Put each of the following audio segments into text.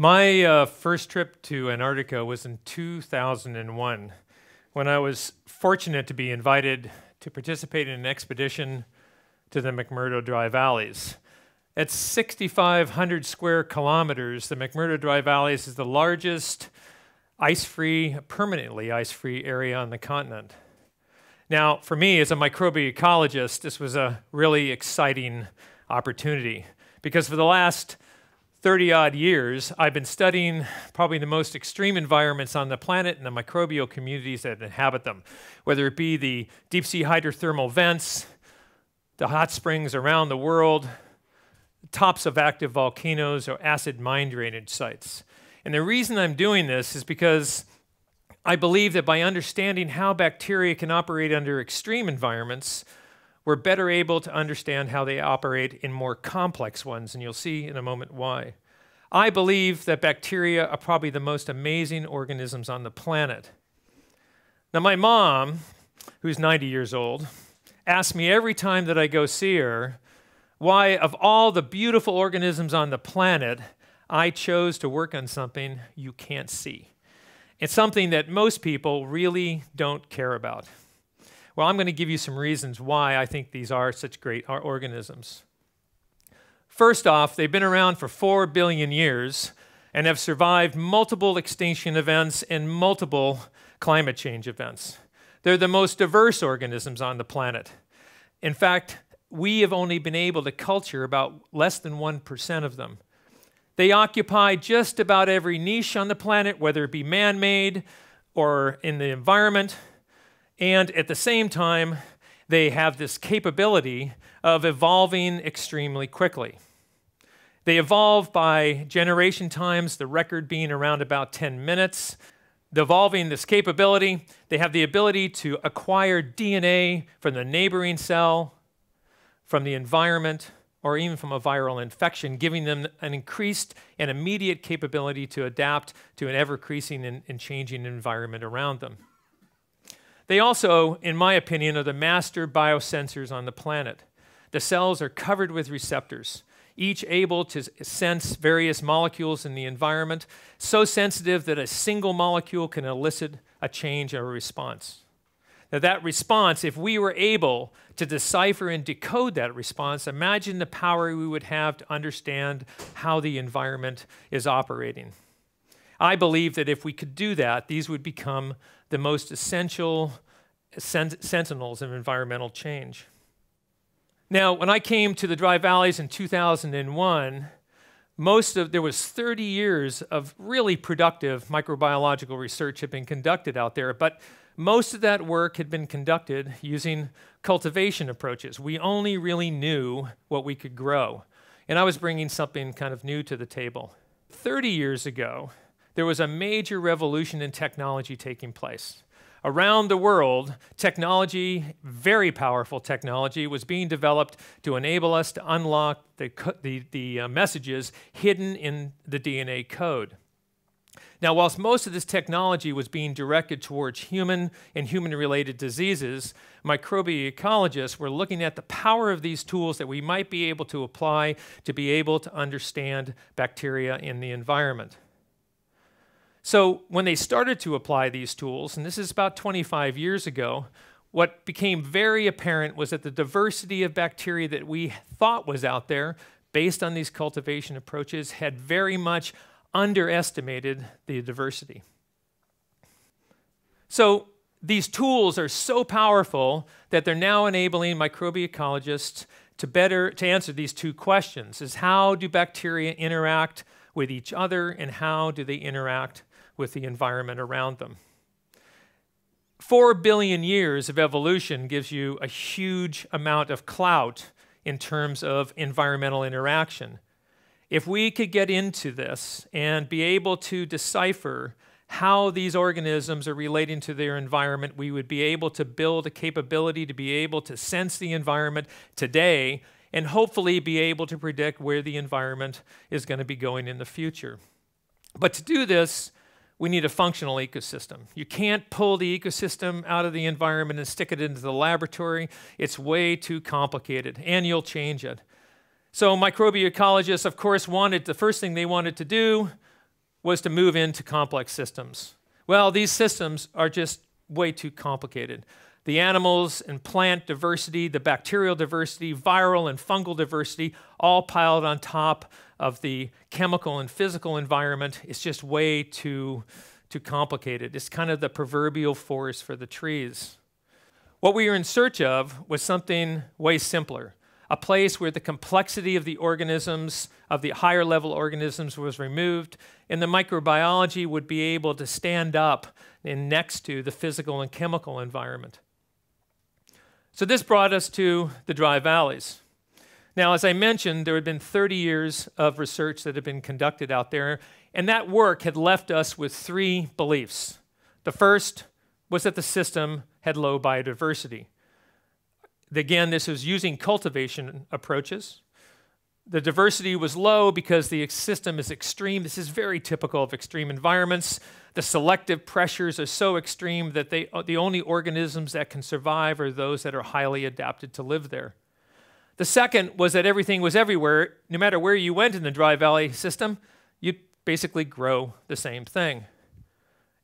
My uh, first trip to Antarctica was in 2001 when I was fortunate to be invited to participate in an expedition to the McMurdo Dry Valleys. At 6,500 square kilometers, the McMurdo Dry Valleys is the largest ice free, permanently ice free area on the continent. Now, for me as a microbiologist, this was a really exciting opportunity because for the last 30 odd years, I've been studying probably the most extreme environments on the planet and the microbial communities that inhabit them, whether it be the deep sea hydrothermal vents, the hot springs around the world, tops of active volcanoes, or acid mine drainage sites. And the reason I'm doing this is because I believe that by understanding how bacteria can operate under extreme environments, we're better able to understand how they operate in more complex ones, and you'll see in a moment why. I believe that bacteria are probably the most amazing organisms on the planet. Now, my mom, who's 90 years old, asks me every time that I go see her why, of all the beautiful organisms on the planet, I chose to work on something you can't see. It's something that most people really don't care about. Well, I'm going to give you some reasons why I think these are such great organisms. First off, they've been around for 4 billion years and have survived multiple extinction events and multiple climate change events. They're the most diverse organisms on the planet. In fact, we have only been able to culture about less than 1% of them. They occupy just about every niche on the planet, whether it be man made or in the environment. And at the same time, they have this capability of evolving extremely quickly. They evolve by generation times, the record being around about 10 minutes. Evolving this capability, they have the ability to acquire DNA from the neighboring cell, from the environment, or even from a viral infection, giving them an increased and immediate capability to adapt to an ever increasing and changing environment around them. They also, in my opinion, are the master biosensors on the planet. The cells are covered with receptors, each able to sense various molecules in the environment, so sensitive that a single molecule can elicit a change or a response. Now, that response, if we were able to decipher and decode that response, imagine the power we would have to understand how the environment is operating. I believe that if we could do that, these would become the most essential sentinels of environmental change. Now, when I came to the Dry Valleys in 2001, most of there was 30 years of really productive microbiological research had been conducted out there, but most of that work had been conducted using cultivation approaches. We only really knew what we could grow. And I was bringing something kind of new to the table. 30 years ago, there was a major revolution in technology taking place. Around the world, technology, very powerful technology, was being developed to enable us to unlock the, the, the uh, messages hidden in the DNA code. Now, whilst most of this technology was being directed towards human and human related diseases, microbiologists were looking at the power of these tools that we might be able to apply to be able to understand bacteria in the environment. So when they started to apply these tools, and this is about 25 years ago, what became very apparent was that the diversity of bacteria that we thought was out there, based on these cultivation approaches, had very much underestimated the diversity. So these tools are so powerful that they're now enabling microbiologists to better to answer these two questions is how do bacteria interact with each other and how do they interact with the environment around them. Four billion years of evolution gives you a huge amount of clout in terms of environmental interaction. If we could get into this and be able to decipher how these organisms are relating to their environment, we would be able to build a capability to be able to sense the environment today and hopefully be able to predict where the environment is going to be going in the future. But to do this, we need a functional ecosystem. You can't pull the ecosystem out of the environment and stick it into the laboratory. It's way too complicated, and you'll change it. So microbiologists, of course, wanted the first thing they wanted to do was to move into complex systems. Well, these systems are just way too complicated. The animals and plant diversity, the bacterial diversity, viral and fungal diversity, all piled on top of the chemical and physical environment. It's just way too, too complicated. It's kind of the proverbial forest for the trees. What we were in search of was something way simpler a place where the complexity of the organisms, of the higher level organisms, was removed, and the microbiology would be able to stand up in next to the physical and chemical environment. So this brought us to the dry valleys. Now, as I mentioned, there had been 30 years of research that had been conducted out there, and that work had left us with three beliefs. The first was that the system had low biodiversity. Again, this was using cultivation approaches. The diversity was low because the system is extreme. This is very typical of extreme environments. The selective pressures are so extreme that they, the only organisms that can survive are those that are highly adapted to live there. The second was that everything was everywhere. No matter where you went in the dry valley system, you'd basically grow the same thing.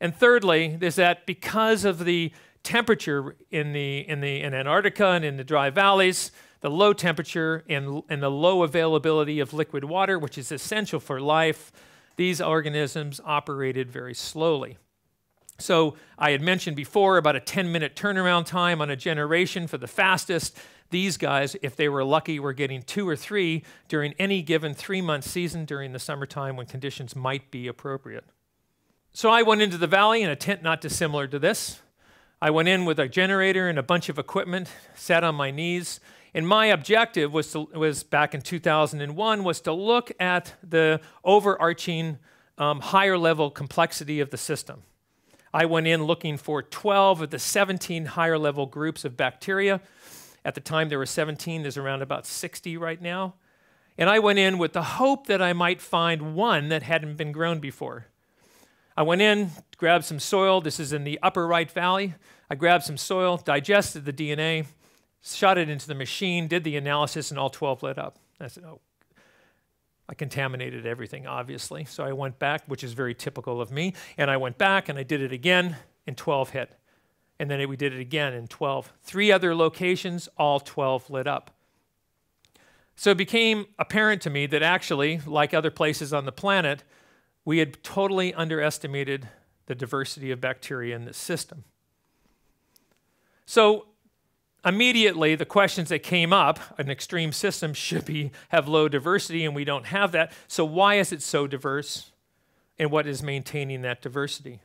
And thirdly, is that because of the temperature in, the, in, the, in Antarctica and in the dry valleys, the low temperature and, and the low availability of liquid water, which is essential for life, these organisms operated very slowly. So I had mentioned before about a 10 minute turnaround time on a generation for the fastest. These guys, if they were lucky, were getting two or three during any given three month season during the summertime when conditions might be appropriate. So I went into the valley in a tent not dissimilar to this. I went in with a generator and a bunch of equipment, sat on my knees, and my objective was, to, was back in 2001 was to look at the overarching um, higher level complexity of the system. I went in looking for 12 of the 17 higher level groups of bacteria. At the time there were 17, there's around about 60 right now. And I went in with the hope that I might find one that hadn't been grown before. I went in, grabbed some soil. This is in the upper Wright valley. I grabbed some soil, digested the DNA, shot it into the machine, did the analysis, and all 12 lit up. I said, oh, I contaminated everything, obviously. So I went back, which is very typical of me, and I went back and I did it again, and 12 hit. And then we did it again in 12. Three other locations, all 12 lit up. So it became apparent to me that actually, like other places on the planet, we had totally underestimated the diversity of bacteria in this system. So immediately the questions that came up, an extreme system should be have low diversity and we don't have that. So why is it so diverse? And what is maintaining that diversity?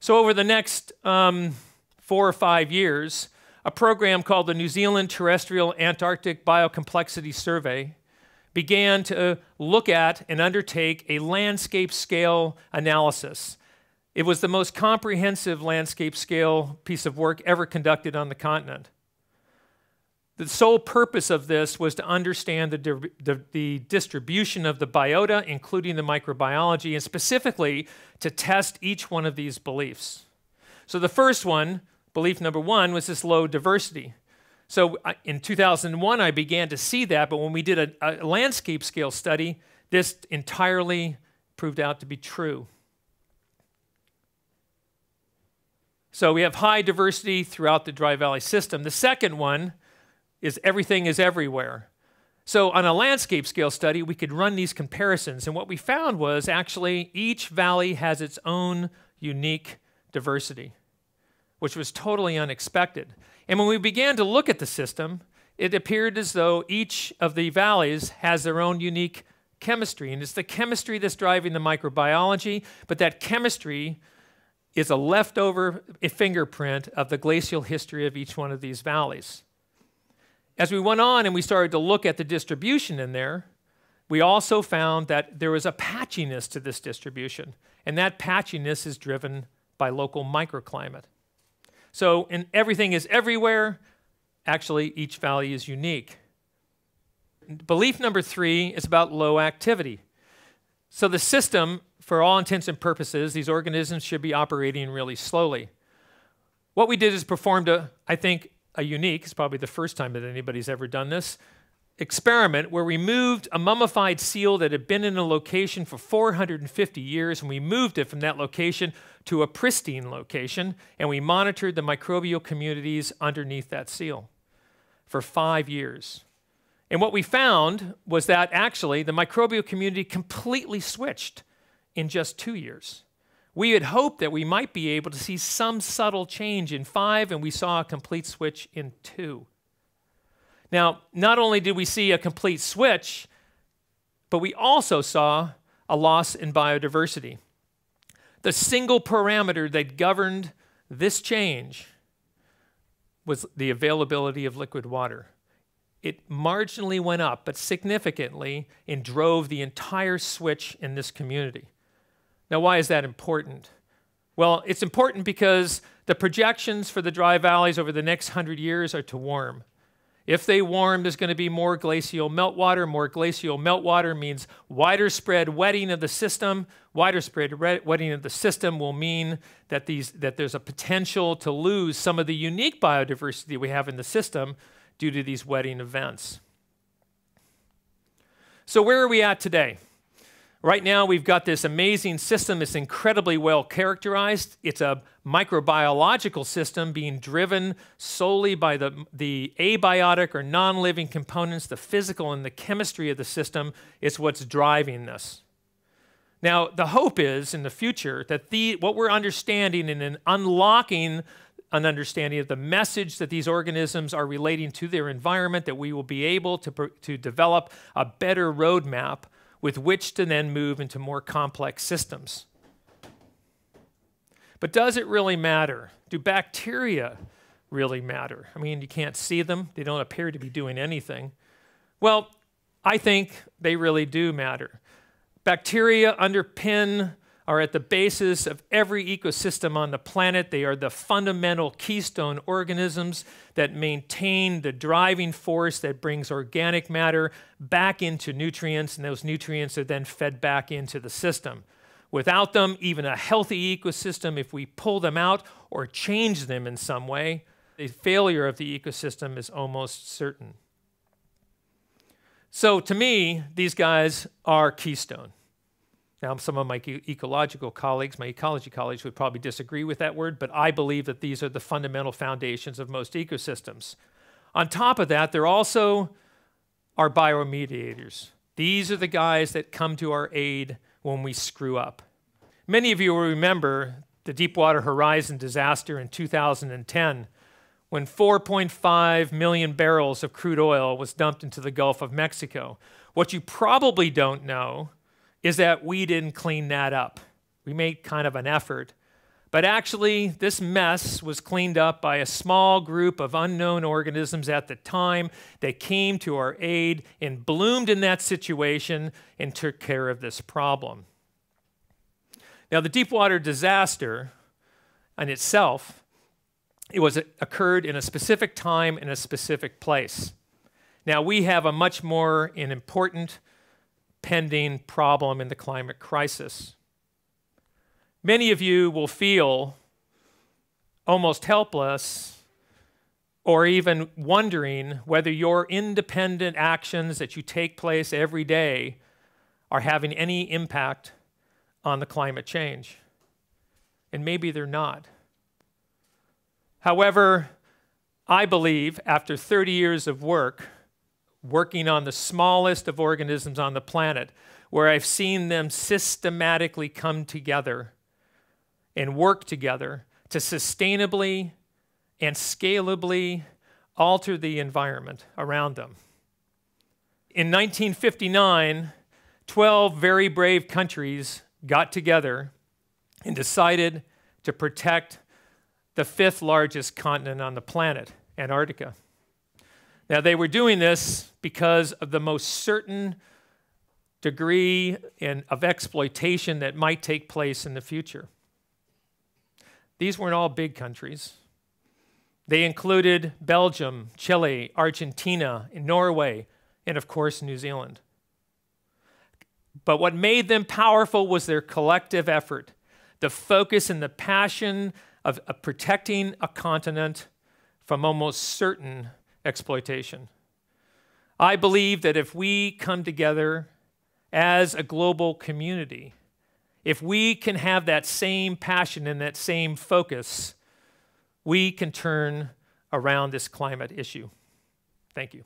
So over the next um, four or five years, a program called the New Zealand Terrestrial Antarctic Biocomplexity Survey began to look at and undertake a landscape scale analysis. It was the most comprehensive landscape scale piece of work ever conducted on the continent. The sole purpose of this was to understand the, di the, the, distribution of the biota, including the microbiology, and specifically to test each one of these beliefs. So the first one, belief number one, was this low diversity. So in 2001, I began to see that, but when we did a, a landscape scale study, this entirely proved out to be true. So we have high diversity throughout the Dry Valley system. The second one is everything is everywhere. So on a landscape scale study, we could run these comparisons, and what we found was actually each valley has its own unique diversity, which was totally unexpected. And when we began to look at the system, it appeared as though each of the valleys has their own unique chemistry. And it's the chemistry that's driving the microbiology, but that chemistry is a leftover fingerprint of the glacial history of each one of these valleys. As we went on and we started to look at the distribution in there, we also found that there was a patchiness to this distribution, and that patchiness is driven by local microclimate. So and everything is everywhere. Actually, each valley is unique. Belief number three is about low activity. So the system, for all intents and purposes, these organisms should be operating really slowly. What we did is performed a, I think, a unique, it's probably the first time that anybody's ever done this, experiment where we moved a mummified seal that had been in a location for 450 years, and we moved it from that location to a pristine location, and we monitored the microbial communities underneath that seal for five years. And what we found was that actually the microbial community completely switched in just two years. We had hoped that we might be able to see some subtle change in five, and we saw a complete switch in two. Now, not only did we see a complete switch, but we also saw a loss in biodiversity. The single parameter that governed this change was the availability of liquid water. It marginally went up, but significantly, and drove the entire switch in this community. Now, why is that important? Well, it's important because the projections for the dry valleys over the next hundred years are to warm. If they warm, there's going to be more glacial meltwater. More glacial meltwater means wider spread wetting of the system. Wider spread wetting of the system will mean that, these, that there's a potential to lose some of the unique biodiversity we have in the system due to these wetting events. So, where are we at today? Right now, we've got this amazing system that's incredibly well characterized. It's a microbiological system being driven solely by the, the abiotic or non living components, the physical and the chemistry of the system is what's driving this. Now, the hope is in the future that the, what we're understanding and unlocking an understanding of the message that these organisms are relating to their environment, that we will be able to, to develop a better roadmap with which to then move into more complex systems. But does it really matter? Do bacteria really matter? I mean, you can't see them, they don't appear to be doing anything. Well, I think they really do matter. Bacteria underpin are at the basis of every ecosystem on the planet. They are the fundamental keystone organisms that maintain the driving force that brings organic matter back into nutrients, and those nutrients are then fed back into the system. Without them, even a healthy ecosystem, if we pull them out or change them in some way, the failure of the ecosystem is almost certain. So, to me, these guys are keystone. Now, some of my ecological colleagues, my ecology colleagues, would probably disagree with that word, but I believe that these are the fundamental foundations of most ecosystems. On top of that, there also are bioremediators. These are the guys that come to our aid when we screw up. Many of you will remember the Deepwater Horizon disaster in 2010 when 4.5 million barrels of crude oil was dumped into the Gulf of Mexico. What you probably don't know is that we didn't clean that up. We made kind of an effort. But actually, this mess was cleaned up by a small group of unknown organisms at the time. They came to our aid and bloomed in that situation and took care of this problem. Now, the Deepwater disaster in itself, it was it occurred in a specific time in a specific place. Now, we have a much more important pending problem in the climate crisis. Many of you will feel almost helpless or even wondering whether your independent actions that you take place every day are having any impact on the climate change. And maybe they're not. However, I believe after 30 years of work, working on the smallest of organisms on the planet, where I've seen them systematically come together and work together to sustainably and scalably alter the environment around them. In 1959, 12 very brave countries got together and decided to protect the fifth largest continent on the planet, Antarctica. Now, they were doing this because of the most certain degree in, of exploitation that might take place in the future. These weren't all big countries. They included Belgium, Chile, Argentina, Norway, and of course, New Zealand. But what made them powerful was their collective effort, the focus and the passion of, of protecting a continent from almost certain exploitation. I believe that if we come together as a global community, if we can have that same passion and that same focus, we can turn around this climate issue. Thank you.